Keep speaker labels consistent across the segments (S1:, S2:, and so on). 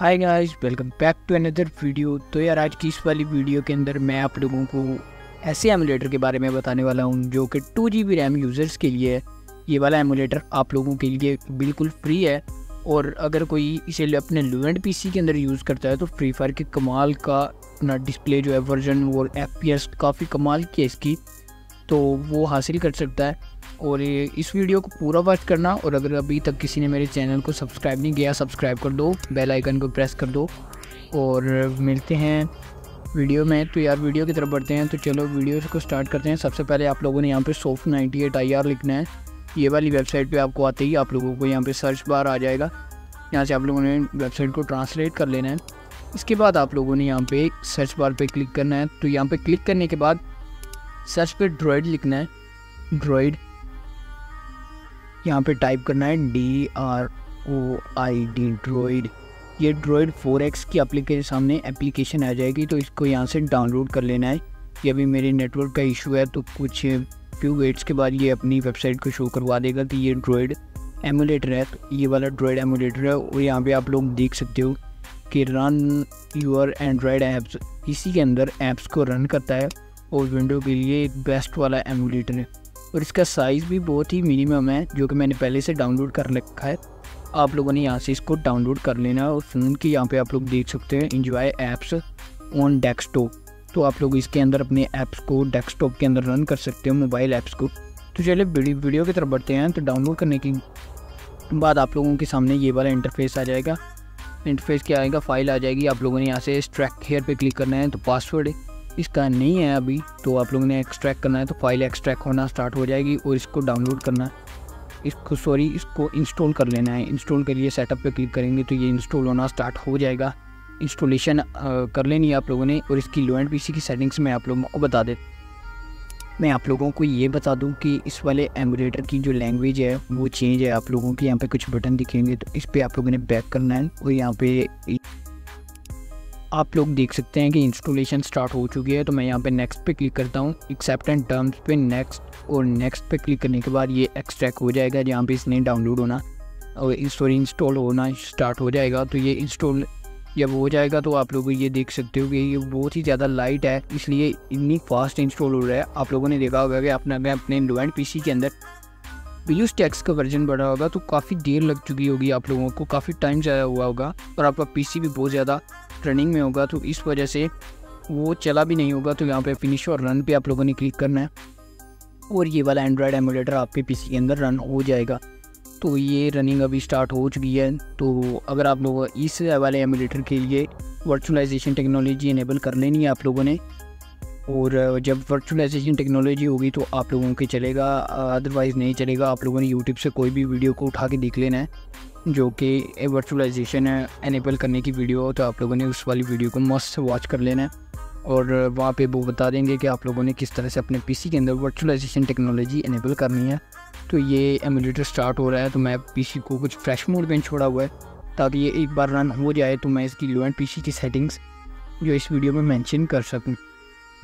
S1: Hi guys welcome back to another video तो यार, आज की इस वाली वीडियो के अंदर मैं आप लोगों को ऐसे एमुलेटर के बारे में बताने वाला हूँ, जो कि two G B RAM users के लिए है ये वाला एमुलेटर आप लोगों के लिए बिल्कुल फ्री है। और अगर कोई इसे अपने लुवेंट पीसी के अंदर यूज़ करता है तो फ्री फायर के कमाल का अपना डिस्प्ले जो है वर्जन और एफ़ काफ़ी कमाल की है इसकी। तो वो हासिल कर सकता है। और ये इस वीडियो को पूरा वॉच करना और अगर अभी तक किसी ने मेरे चैनल को सब्सक्राइब नहीं किया, सब्सक्राइब कर दो, बेल आइकन को प्रेस कर दो। और मिलते हैं वीडियो में। तो यार, वीडियो की तरफ़ बढ़ते हैं। तो चलो, वीडियो को स्टार्ट करते हैं। सबसे पहले आप लोगों ने यहाँ पे सोफ नाइन्टी एट आई आर लिखना है। ये वाली वेबसाइट पे आपको आते ही आप लोगों को यहाँ पे सर्च बार आ जाएगा। यहाँ से आप लोगों ने वेबसाइट को ट्रांसलेट कर लेना है। इसके बाद आप लोगों ने यहाँ पे सर्च बार पे क्लिक करना है। तो यहाँ पे क्लिक करने के बाद सर्च पे ड्रॉइड लिखना है। ड्रॉइड यहाँ पे टाइप करना है D R O I D droid ये ड्रॉइड फोर एक्स की एप्लीकेशन सामने एप्लीकेशन आ जाएगी तो इसको यहाँ से डाउनलोड कर लेना है। ये अभी मेरे नेटवर्क का इशू है तो कुछ फ्यू वेट्स के बाद ये अपनी वेबसाइट को शो करवा देगा कि ये ड्रॉइड एमुलेटर है तो ये वाला ड्रॉइड एमुलेटर है, और यहाँ पे आप लोग देख सकते हो कि रन यूर एंड्रॉयड ऐप्स इसी के अंदर ऐप्स को रन करता है, और विंडो के लिए एक बेस्ट वाला एमुलेटर है। और इसका साइज़ भी बहुत ही मिनिमम है, जो कि मैंने पहले से डाउनलोड कर रखा है। आप लोगों ने यहाँ से इसको डाउनलोड कर लेना है और फ़ोन की यहाँ पे आप लोग देख सकते हैं इंजॉय ऐप्स ऑन डेस्कटॉप तो आप लोग इसके अंदर अपने ऐप्स को डेस्कटॉप के अंदर रन कर सकते हो मोबाइल ऐप्स को। तो चलिए वीडियो की तरफ़ बढ़ते हैं तो डाउनलोड करने की बाद आप लोगों के सामने ये वाला इंटरफेस आ जाएगा। इंटरफेस क्या आएगा? फ़ाइल आ जाएगी। आप लोगों ने यहाँ से स्ट्रैक हेयर पे क्लिक करना है तो पासवर्ड इसका नहीं है अभी तो आप लोगों ने एक्सट्रैक्ट करना है तो फ़ाइल एक्सट्रैक्ट होना स्टार्ट हो जाएगी और इसको डाउनलोड करना है। इसको सॉरी इसको इंस्टॉल कर लेना है। इंस्टॉल के लिए सेटअप पे क्लिक करेंगे तो ये इंस्टॉल होना स्टार्ट हो जाएगा। इंस्टॉलेशन कर लेनी है आप लोगों ने और इसकी लो एंड पीसी की सेटिंग्स में आप लोगों को बता दे मैं आप लोगों को ये बता दूँ कि इस वाले एमुलेटर की जो लैंग्वेज है, वो चेंज है। आप लोगों के यहाँ पे कुछ बटन दिखेंगे तो इस पर आप लोगों ने बैक करना है और यहाँ पे आप लोग देख सकते हैं कि इंस्टॉलेशन स्टार्ट हो चुकी है तो मैं यहाँ पे नेक्स्ट पे क्लिक करता हूँ। एक्सेप्ट एंड टर्म्स पे नेक्स्ट और नेक्स्ट पे क्लिक करने के बाद ये एक्सट्रैक हो जाएगा, जहाँ पे इसने डाउनलोड होना और सॉरी इंस्टॉल होना स्टार्ट हो जाएगा। तो ये इंस्टॉल जब हो जाएगा तो आप लोग ये देख सकते हो कि ये बहुत ही ज़्यादा लाइट है, इसलिए इतनी फास्ट इंस्टॉल हो रहा है। आप लोगों ने देखा होगा कि अपने अगर अपने लो एंड पी के अंदर यूज़ टैक्स का वर्जन बढ़ा होगा तो काफ़ी देर लग चुकी होगी आप लोगों को, काफ़ी टाइम ज़्यादा हुआ होगा। और आपका पीसी भी बहुत ज़्यादा रनिंग में होगा तो इस वजह से वो चला भी नहीं होगा तो यहाँ पे फिनिश और रन पे आप लोगों ने क्लिक करना है। और ये वाला एंड्रॉयड एमुलेटर आपके पीसी के अंदर रन हो जाएगा। तो ये रनिंग अभी स्टार्ट हो चुकी है तो अगर आप लोग इस वाले एमुलेटर के लिए वर्चुअलाइजेशन टेक्नोलॉजी इनेबल कर लेनी है आप लोगों ने, और जब वर्चुअलाइजेशन टेक्नोलॉजी होगी तो आप लोगों के चलेगा अदरवाइज़ नहीं चलेगा, आप लोगों ने यूट्यूब से कोई भी वीडियो को उठा के देख लेना है। जो कि वर्चुअलाइजेशन एनेबल करने की वीडियो हो तो आप लोगों ने उस वाली वीडियो को मस्त वॉच कर लेना है। और वहाँ पे वो बता देंगे कि आप लोगों ने किस तरह से अपने पीसी के अंदर वर्चुअलाइजेशन टेक्नोलॉजी एनेबल करनी है। तो ये एमुलेटर स्टार्ट हो रहा है तो मैं पीसी को कुछ फ्रेश मोड में छोड़ा हुआ है, ताकि ये एक बार रन हो जाए तो मैं इसकी लो एंड पी की सेटिंग्स जो इस वीडियो में मैंशन कर सकूँ।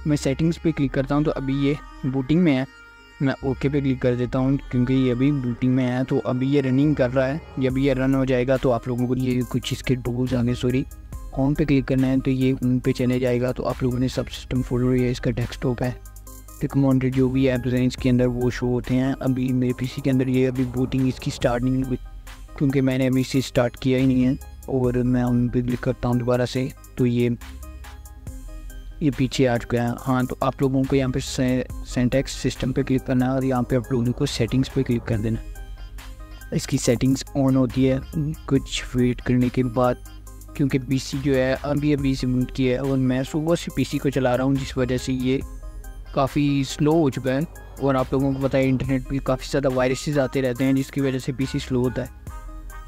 S1: मैं सेटिंग्स पे क्लिक करता हूँ तो अभी ये बूटिंग में है। मैं ओके पे क्लिक कर देता हूँ, क्योंकि ये अभी बूटिंग में है तो अभी ये रनिंग कर रहा है। जब ये रन हो जाएगा तो आप लोगों को ये कुछ इसके टूल्स आगे सॉरी ऑन पे क्लिक करना है तो ये उन पे चले जाएगा तो आप लोगों ने सब सिस्टम फोल्डर ये इसका डेस्कटॉप है। रिकमेंडेड जो भी ऐप्स हैं, इसके अंदर वो शो होते हैं। अभी मेरे पीसी के अंदर ये अभी बूटिंग इसकी स्टार्ट नहीं क्योंकि मैंने अभी इसे स्टार्ट किया ही नहीं है, और मैं उन पर क्लिक करता हूँ दोबारा से तो ये ये पीछे आ चुका है। हाँ तो आप लोगों को यहाँ पे सेंटेक्स सिस्टम पे क्लिक करना है और यहाँ पे आप लोगों को सेटिंग्स पे क्लिक कर देना इसकी सेटिंग्स ऑन होती है। कुछ वेट करने के बाद, क्योंकि पीसी जो है, अभी अभी से बूट की है और मैं सुबह से पीसी को चला रहा हूँ, जिस वजह से ये काफ़ी स्लो हो चुका है। और आप लोगों को पता है इंटरनेट पर काफ़ी ज़्यादा वायरसेस आते रहते हैं, जिसकी वजह से पीसी स्लो होता है।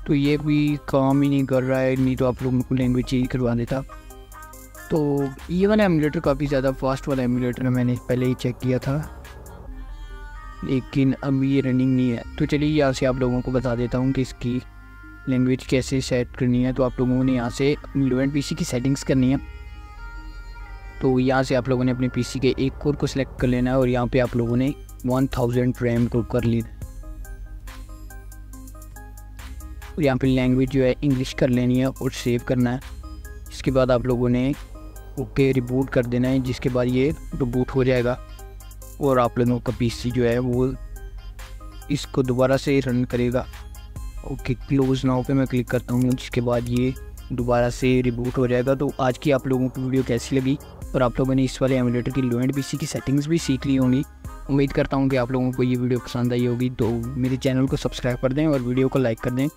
S1: तो ये भी काम ही नहीं कर रहा है, नहीं तो आप लोगों को लैंग्वेज चेंज करवा देता। तो ये वाला एमुलेटर काफ़ी ज़्यादा फास्ट वाला एमुलेटर मैंने पहले ही चेक किया था। लेकिन अभी ये रनिंग नहीं है। तो चलिए यहाँ से आप लोगों को बता देता हूँ कि इसकी लैंग्वेज कैसे सेट करनी है। तो आप लोगों ने यहाँ से लोवेंट पीसी की सेटिंग्स करनी है। तो यहाँ से आप लोगों ने अपने पीसी के एक कोर को सिलेक्ट कर लेना है और यहाँ पे आप लोगों ने 1000 रैम को कर लेना और यहाँ पे लैंग्वेज जो है इंग्लिश कर लेनी है और सेव करना है। इसके बाद आप लोगों ने ओके रिबूट कर देना है, जिसके बाद ये रिबूट हो जाएगा। और आप लोगों का पीसी जो है, वो इसको दोबारा से रन करेगा। ओके क्लोज नाउ पे मैं क्लिक करता हूँ, जिसके बाद ये दोबारा से रिबूट हो जाएगा। तो आज की आप लोगों को वीडियो कैसी लगी? और आप लोगों ने इस वाले एमुलेटर की लो एंड पीसी की सेटिंग्स भी सीख ली होंगी। उम्मीद करता हूँ कि आप लोगों को ये वीडियो पसंद आई होगी। तो मेरे चैनल को सब्सक्राइब कर दें और वीडियो को लाइक कर दें।